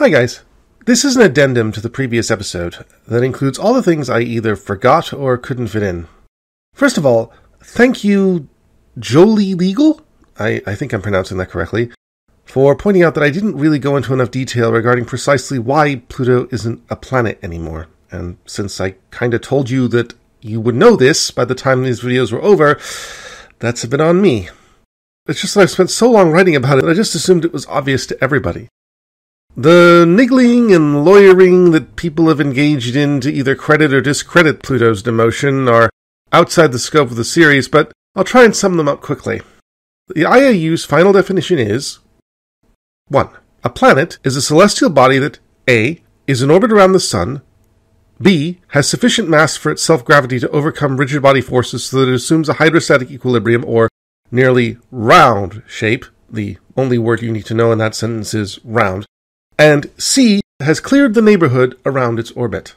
Hi, guys. This is an addendum to the previous episode that includes all the things I either forgot or couldn't fit in. First of all, thank you, Jolie Legal? I, I think I'm pronouncing that correctly. For pointing out that I didn't really go into enough detail regarding precisely why Pluto isn't a planet anymore. And since I kinda told you that you would know this by the time these videos were over, that's a bit on me. It's just that I've spent so long writing about it, I just assumed it was obvious to everybody. The niggling and lawyering that people have engaged in to either credit or discredit Pluto's demotion are outside the scope of the series, but I'll try and sum them up quickly. The IAU's final definition is 1. A planet is a celestial body that A. is in orbit around the Sun, B. has sufficient mass for its self gravity to overcome rigid body forces so that it assumes a hydrostatic equilibrium or nearly round shape. The only word you need to know in that sentence is round. And C. has cleared the neighborhood around its orbit.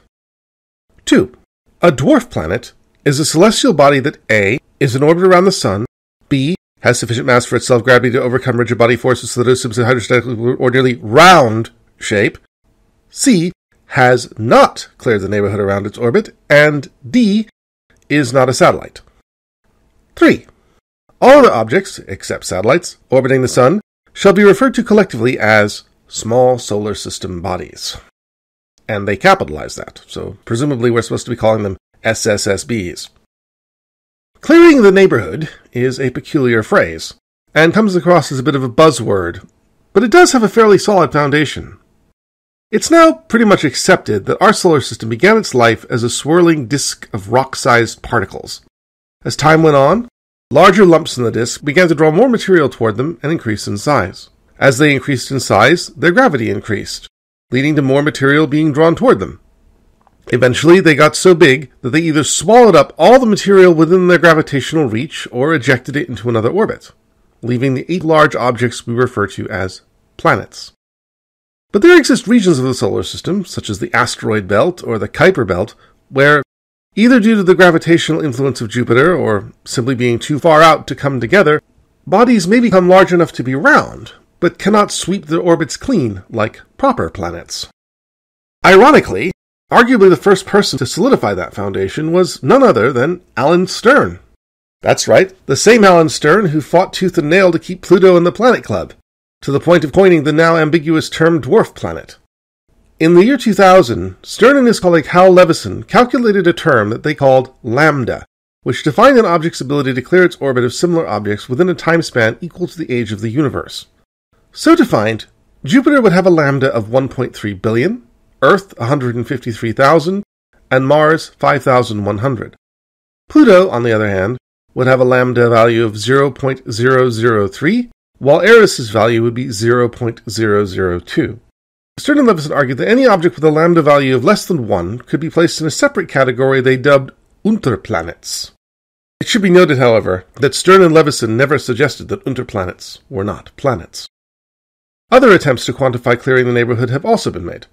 2. A dwarf planet is a celestial body that A. is in orbit around the Sun, B. has sufficient mass for its self gravity to overcome rigid body forces so that it assumes a hydrostatic or nearly round shape, C. has not cleared the neighborhood around its orbit, and D. is not a satellite. 3. All other objects, except satellites, orbiting the Sun shall be referred to collectively as small solar system bodies. And they capitalize that, so presumably we're supposed to be calling them SSSBs. Clearing the neighborhood is a peculiar phrase, and comes across as a bit of a buzzword, but it does have a fairly solid foundation. It's now pretty much accepted that our solar system began its life as a swirling disk of rock sized particles. As time went on, larger lumps in the disk began to draw more material toward them and increase in size. As they increased in size, their gravity increased, leading to more material being drawn toward them. Eventually, they got so big that they either swallowed up all the material within their gravitational reach or ejected it into another orbit, leaving the eight large objects we refer to as planets. But there exist regions of the solar system, such as the asteroid belt or the Kuiper belt, where, either due to the gravitational influence of Jupiter or simply being too far out to come together, bodies may become large enough to be round, but cannot sweep their orbits clean like proper planets. Ironically, arguably the first person to solidify that foundation was none other than Alan Stern. That's right, the same Alan Stern who fought tooth and nail to keep Pluto in the Planet Club, to the point of coining the now ambiguous term dwarf planet. In the year 2000, Stern and his colleague Hal Levison calculated a term that they called lambda, which defined an object's ability to clear its orbit of similar objects within a time span equal to the age of the universe. So defined, Jupiter would have a lambda of 1.3 billion, Earth 153,000, and Mars 5,100. Pluto, on the other hand, would have a lambda value of 0.003, while Eris's value would be 0.002. Stern and Levison argued that any object with a lambda value of less than 1 could be placed in a separate category they dubbed unterplanets. It should be noted, however, that Stern and Levison never suggested that unterplanets were not planets. Other attempts to quantify clearing the neighborhood have also been made.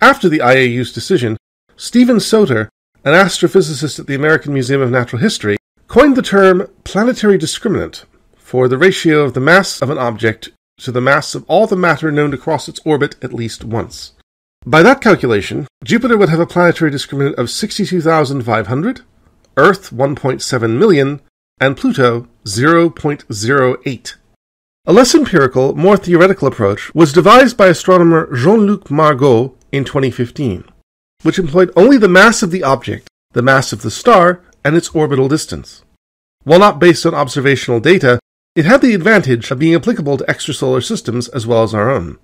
After the IAU's decision, Stephen Soter, an astrophysicist at the American Museum of Natural History, coined the term planetary discriminant for the ratio of the mass of an object to the mass of all the matter known to cross its orbit at least once. By that calculation, Jupiter would have a planetary discriminant of 62,500, Earth 1.7 million, and Pluto 0.08. A less empirical, more theoretical approach was devised by astronomer Jean Luc Margot in 2015, which employed only the mass of the object, the mass of the star, and its orbital distance. While not based on observational data, it had the advantage of being applicable to extrasolar systems as well as our own.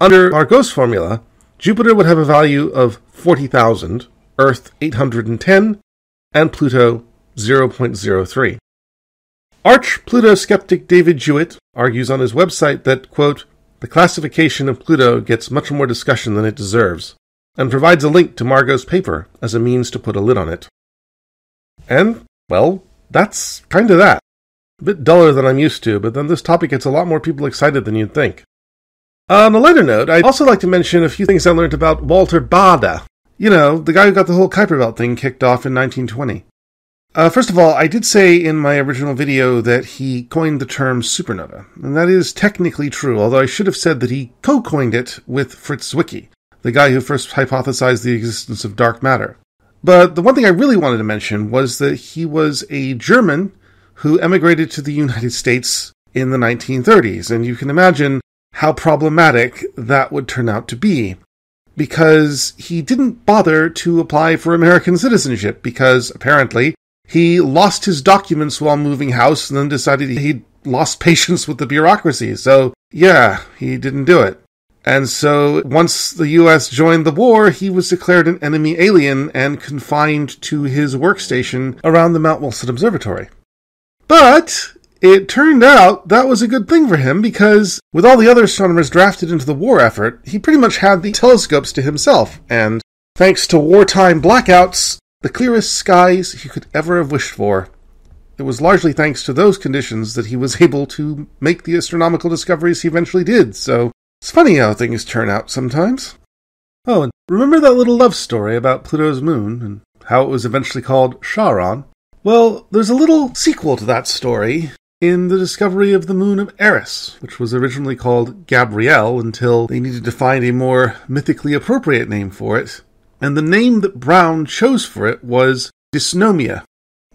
Under Margot's formula, Jupiter would have a value of 40,000, Earth 810, and Pluto 0.03. Arch Pluto skeptic David Jewitt argues on his website that, quote, the classification of Pluto gets much more discussion than it deserves, and provides a link to Margot's paper as a means to put a lid on it. And, well, that's kinda that. A bit duller than I'm used to, but then this topic gets a lot more people excited than you'd think. Uh, on a lighter note, I'd also like to mention a few things I learned about Walter Baade. You know, the guy who got the whole Kuiper Belt thing kicked off in 1920. Uh, first of all, I did say in my original video that he coined the term supernova, and that is technically true, although I should have said that he co coined it with Fritz Zwicky, the guy who first hypothesized the existence of dark matter. But the one thing I really wanted to mention was that he was a German who emigrated to the United States in the 1930s, and you can imagine how problematic that would turn out to be. Because he didn't bother to apply for American citizenship, because apparently he lost his documents while moving house and then decided he'd lost patience with the bureaucracy. So, yeah, he didn't do it. And so, once the US joined the war, he was declared an enemy alien and confined to his workstation around the Mount Wilson Observatory. But it turned out that was a good thing for him because, with all the other astronomers drafted into the war effort, he pretty much had the telescopes to himself, and thanks to wartime blackouts, the clearest skies he could ever have wished for. It was largely thanks to those conditions that he was able to make the astronomical discoveries he eventually did, so it's funny how things turn out sometimes. Oh, and remember that little love story about Pluto's moon and how it was eventually called Charon? Well, there's a little sequel to that story in the discovery of the moon of Eris, which was originally called Gabrielle until they needed to find a more mythically appropriate name for it. And the name that Brown chose for it was Dysnomia,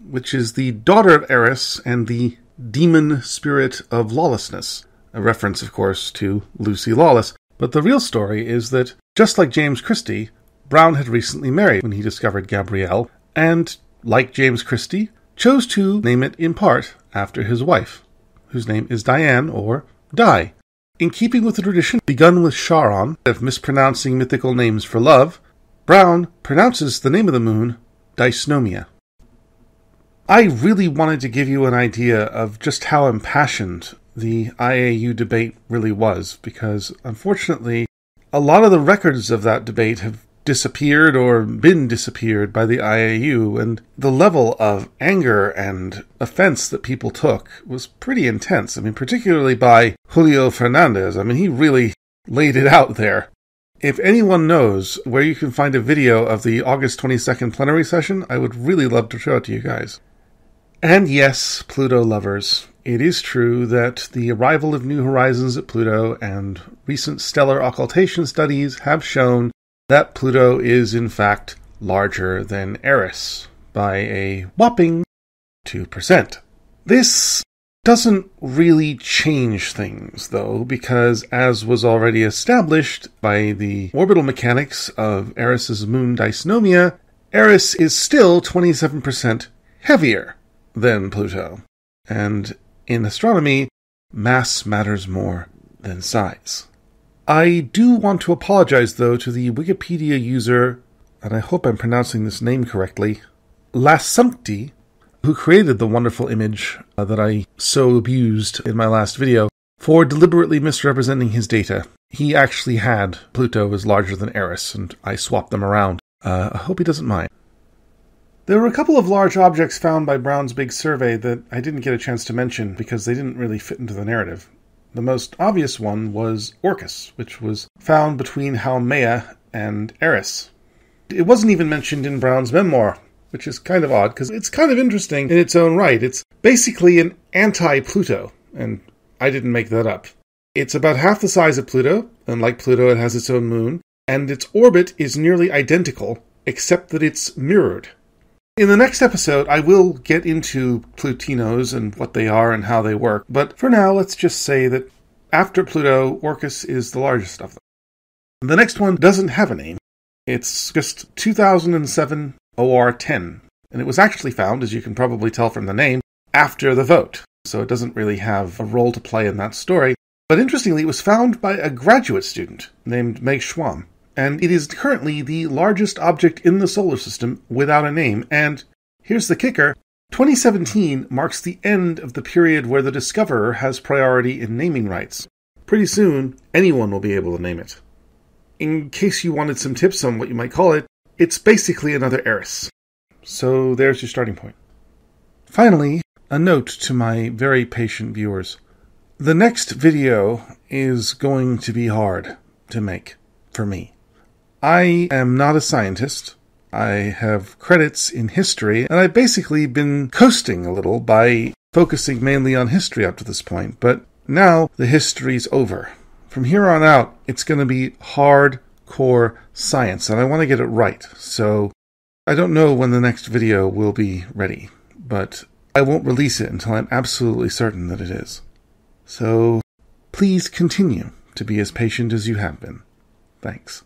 which is the daughter of Eris and the demon spirit of lawlessness a reference, of course, to Lucy Lawless. But the real story is that, just like James Christy, Brown had recently married when he discovered Gabrielle, and, like James Christy, chose to name it in part after his wife, whose name is Diane or Di. In keeping with the tradition begun with Charon of mispronouncing mythical names for love, Brown pronounces the name of the moon Dysnomia. I really wanted to give you an idea of just how impassioned the IAU debate really was, because unfortunately, a lot of the records of that debate have disappeared or been disappeared by the IAU, and the level of anger and offense that people took was pretty intense. I mean, particularly by Julio Fernandez. I mean, he really laid it out there. If anyone knows where you can find a video of the August 22nd plenary session, I would really love to show it to you guys. And yes, Pluto lovers, it is true that the arrival of new horizons at Pluto and recent stellar occultation studies have shown that Pluto is in fact larger than Eris by a whopping 2%. This doesn't really change things, though, because as was already established by the orbital mechanics of Eris's moon Dysnomia, Eris is still 27% heavier than Pluto. And in astronomy, mass matters more than size. I do want to apologize, though, to the Wikipedia user, and I hope I'm pronouncing this name correctly, Lasumpti, who created the wonderful image uh, that I so abused in my last video, for deliberately misrepresenting his data. He actually had Pluto as larger than Eris, and I swapped them around. Uh, I hope he doesn't mind. There were a couple of large objects found by Brown's big survey that I didn't get a chance to mention because they didn't really fit into the narrative. The most obvious one was Orcus, which was found between Haumea and Eris. It wasn't even mentioned in Brown's memoir, which is kind of odd because it's kind of interesting in its own right. It's basically an anti Pluto, and I didn't make that up. It's about half the size of Pluto, and like Pluto, it has its own moon, and its orbit is nearly identical, except that it's mirrored. In the next episode, I will get into Plutinos and what they are and how they work, but for now, let's just say that after Pluto, Orcus is the largest of them. The next one doesn't have a name. It's just 2007 OR 10, and it was actually found, as you can probably tell from the name, after the vote, so it doesn't really have a role to play in that story. But interestingly, it was found by a graduate student named Meg Schwamb and it is currently the largest object in the solar system without a name. And here's the kicker 2017 marks the end of the period where the discoverer has priority in naming rights. Pretty soon, anyone will be able to name it. In case you wanted some tips on what you might call it, it's basically another Eris. So there's your starting point. Finally, a note to my very patient viewers. The next video is going to be hard to make for me. I am not a scientist. I have credits in history, and I've basically been coasting a little by focusing mainly on history up to this point. But now the history's over. From here on out, it's going to be hardcore science, and I want to get it right. So I don't know when the next video will be ready, but I won't release it until I'm absolutely certain that it is. So please continue to be as patient as you have been. Thanks.